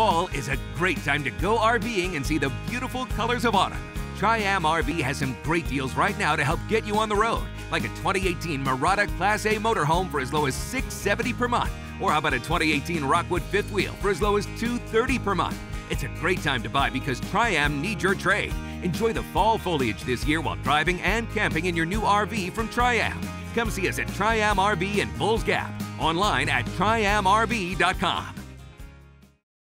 Fall is a great time to go RVing and see the beautiful colors of autumn. Tri-Am RV has some great deals right now to help get you on the road, like a 2018 Mirada Class A motorhome for as low as $670 per month, or how about a 2018 Rockwood fifth wheel for as low as $230 per month. It's a great time to buy because Tri-Am needs your trade. Enjoy the fall foliage this year while driving and camping in your new RV from Tri-Am. Come see us at Tri-Am RV in Bulls Gap, online at triamrv.com.